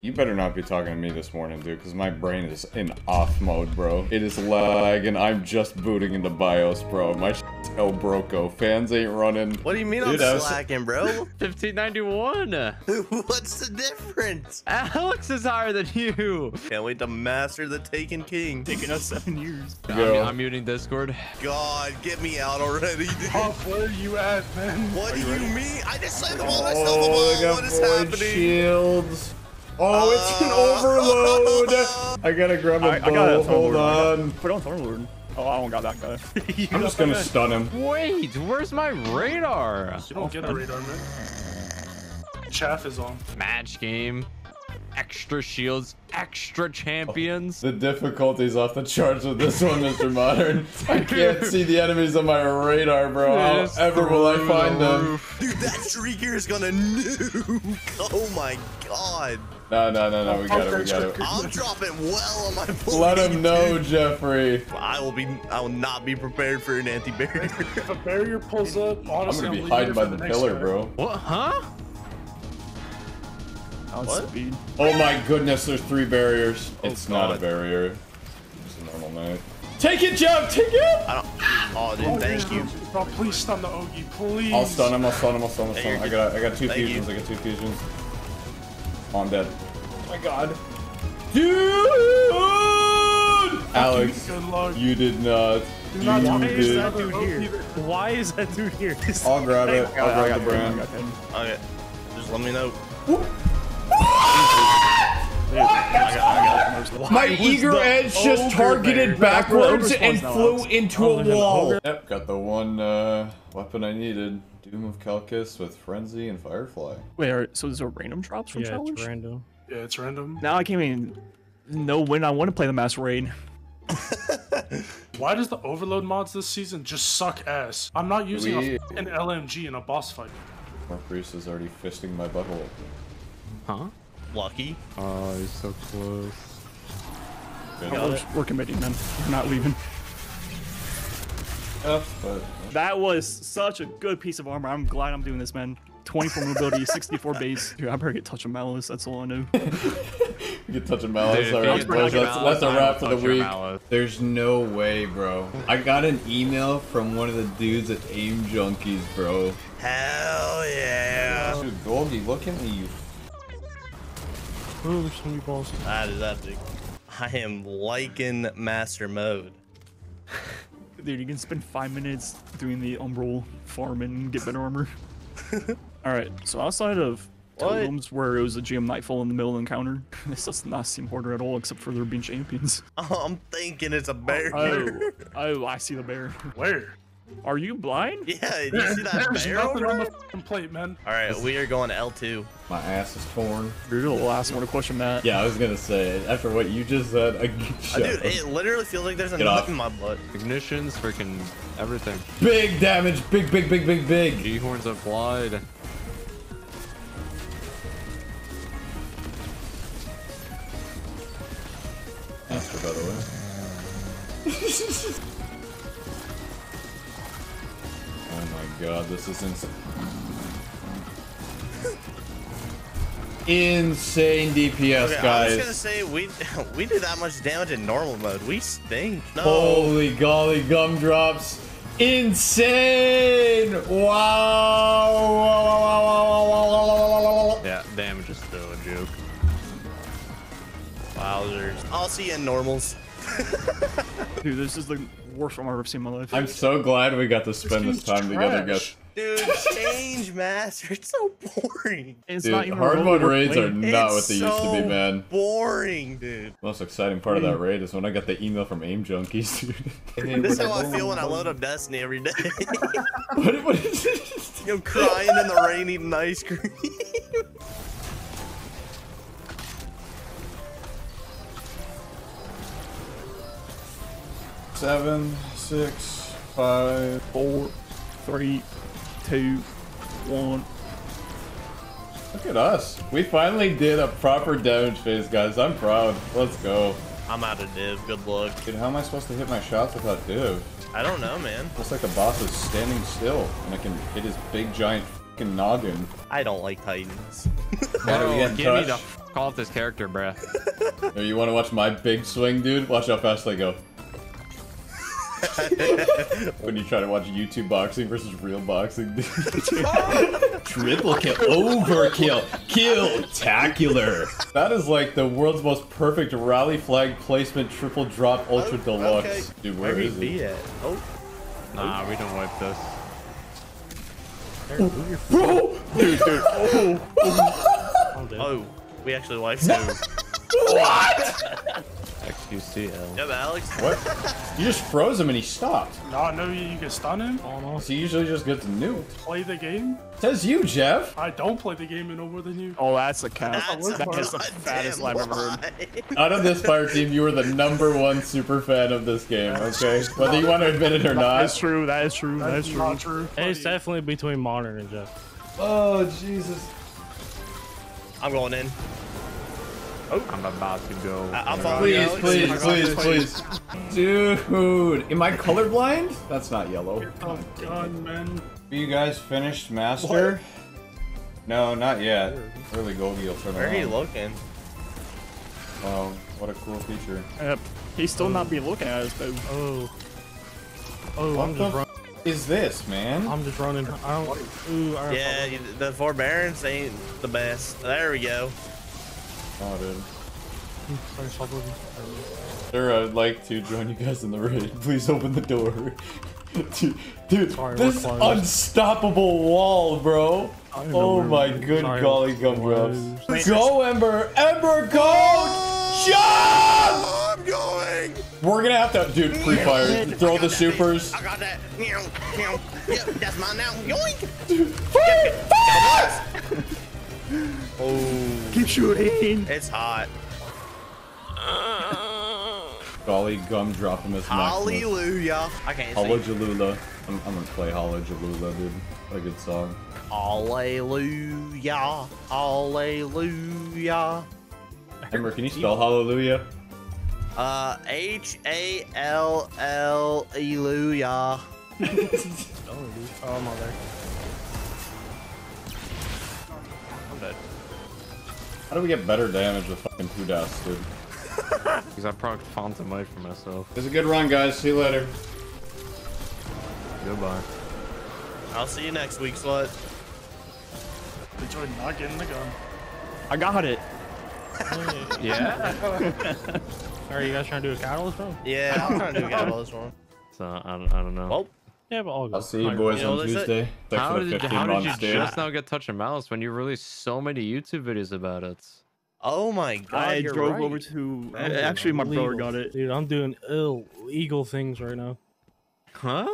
You better not be talking to me this morning, dude, because my brain is in off mode, bro. It is lagging. I'm just booting into BIOS, bro. My shit's El Broco. Fans ain't running. What do you mean Dude, I I'm was- slacking, bro? 1591. What's the difference? Alex is higher than you. Can't wait to master the Taken King. Taking us seven years. I'm, I'm muting Discord. God, get me out already, dude. Pop, where are you at, man? What do you mean? I just signed the ball Oh, myself. they Oh, got what is void happening? shields. Oh, it's an Oh. overload. I gotta grab a I, I bow. got a Hold Thunderlord. on. Put on Thunderlord. Oh, I don't got that guy. I'm just gonna stun him. Wait, where's my radar? You don't get a radar, man. Chaff is on. Match game. Extra shields, extra oh, champions. The difficulty's off the charts with this one, Mr. Modern. I can't see the enemies on my radar, bro. How Just ever will I through the find them? Dude, that streaker is gonna nuke. Oh my god. No, no, no, no. We got it. We got it. I'm dropping well on my Let him know, dude. Jeffrey. I will be. I will not be prepared for an anti-barrier. If a barrier pulls up, honestly, I'm gonna be leaving hiding by for the pillar, guy. bro. What? Huh? What? What? Speed. Oh my goodness, there's three barriers. Oh it's not a barrier. It's a normal knife. Take it, Jeff! Take it! I don't. Oh, dude, Oh, thank you. Oh, please stun the Ogie, please. I'll stun him, I'll stun him, I'll stun him, I'll stun him. I got, I got two Thank you. fusions, I got two fusions. Oh, I'm dead. Oh my god. Dude! Alex, you did not. Do not You Why to is that dude here? Why is that dude here? I'll grab it. I'll I grab got the him, I brand. got him. Okay, just let me know. Dude, I got, I got it. My eager edge just targeted there? backwards and flew into a wall. Yep, got the one uh, weapon I needed. Doom of Chelchis with Frenzy and Firefly. Wait, are, so there's are random drops from Yeah, challenge? it's random. Yeah, it's random. Now I can't even know when I want to play the mass raid. Why does the overload mods this season just suck ass? I'm not using We- a f***ing LMG in a boss fight. Marcus is already fisting my butthole. Huh? Lucky. Oh, he's so close. Good We're, we're committing, man. We're not leaving. Enough, but That was such a good piece of armor. I'm glad I'm doing this, man. 24 mobility, 64 base. Dude, I better get touch of malice. That's all I know. you can touch of malice. Dude, if All you right, get boys, a that's, that's a I will wrap for the week. There's no way, bro. I got an email from one of the dudes at Aim Junkies, bro. Hell yeah. Dude, Golgi, look at me, you Oh, there's so many balls. That is epic. I am liking master mode. Dude, you can spend five minutes doing the umbral farm and get better armor. Alright, so outside of What? totems where it was a GM Nightfall in the middle of the encounter, this does not seem harder at all except for there being champions. Oh, I'm thinking it's a barrier. Oh, oh, I see the bear. Where? Are you blind? Yeah, you see that There's bear over on the there? plate, man. All right, we are going to L2. My ass is torn. You're the last one to question that. Yeah, I was gonna say, after what you just said, I Uh, dude, it literally feels like there's a Get nut off. in my butt. Ignitions, freaking everything. Big damage, big, big, big, big, big. G horns applied. Master, by the way. god, this is insane. Insane DPS, okay, guys. I was gonna say we we do that much damage in normal mode. We stink. No. Holy golly, gumdrops! Insane! Wow! wow. Yeah, damage is still a joke. Wowzers! I'll see you in normals. Dude, this is the worst armor I've ever seen in my life. I'm so glad we got to spend this game's time together, guys. Dude, change master. It's so boring. it's Dude, not even hard mode raids are not It's what they used to be, man. Boring, dude. Most exciting part of that mm. raid is when I got the email from Aim Junkies, dude. This is how I feel when I load up Destiny every day. what, what is this? I'm crying in the rain eating ice cream. Seven, six, five. Four, three, two, one. Look at us. We finally did a proper damage phase, guys. I'm proud. Let's go. I'm out of div. Good luck. Dude, how am I supposed to hit my shots without div? I don't know, man. Looks like the boss is standing still, and I can hit his big giant fucking noggin. I don't like Titans. How do we get in give me the touch? call off this character, bruh. You want to watch my big swing, dude? Watch how fast I go. when you try to watch YouTube boxing versus real boxing. Triple kill, overkill, kill, tacular. That is like the world's most perfect rally flag placement triple drop ultra oh, deluxe. Okay. Dude, where Where he be it? at? Oh, Nah, we don't wipe this. Bro! Dude, dude. Oh. oh, we actually wiped him. XUCL. Yep, Alex. What? You just froze him and he stopped. No, no, you, you can stun him. Oh, So he usually just gets nuked. Play the game. Says you, Jeff. I don't play the game no more than you. Oh, that's a cap. That's that is the a fattest lie I've ever heard. Out of this fire team, you were the number one super fan of this game, okay? Whether you want to admit it or That's not. true. That is true. That is That's true. not true. It's definitely between modern and Jeff. Oh, Jesus. I'm going in. Oh, I'm about to go. I- I'll follow you, Please, please, please, please. Dude, am I colorblind? That's not yellow. Oh, God, man. You guys finished Master? No, not yet. Early Goldie will turn Where are you looking? Wow, what a cool feature. Yep. He still not be looking at us, though. Oh. Oh, What I'm just run. f is this, man? I'm just running. I don't. Ooh, I Yeah, the forbearance ain't the best. There we go. Oh, dude. Sorry, stop looking. Sure, I'd like to join you guys in the raid. Please open the door. dude, dude Sorry, this unstoppable wall, bro. Oh my good Sorry, golly gumdrops. Go, Ember! Ember, go! Jump! Oh, I'm going. We're gonna have to, dude, pre-fire. Throw the supers. I got that. Meow, meow. Yep, that's mine now. Yoink. Oh, Keep shooting. it's hot. Golly gumdropimus maximus. Hallelujah. I can't. Hallelujah. I'm, I'm gonna play Hallelujah, dude. What a good song. Hallelujah. Hallelujah. Ember, can you spell hallelujah? Uh, H A L L Hallelujah. Oh, I'm on there. I'm dead. How do we get better damage with fucking two deaths, dude? Because I procced Phantom Might for myself. It's a good run, guys. See you later. Goodbye. I'll see you next week, slut. Enjoy not getting the gun. I got it. Yeah. Are you guys trying to do a catalyst run? Yeah, I'm trying to do a catalyst one. so I don't, I don't know. Well, Yeah, but all good. I'll see you boys You on what? Tuesday. Thanks how for the did, 15 how did you months, dude. just now get touch and mouse when you released so many YouTube videos about it? oh my god, I you're drove right. over to. Uh, I'm Actually, my brother got it. Dude, I'm doing illegal things right now. Huh?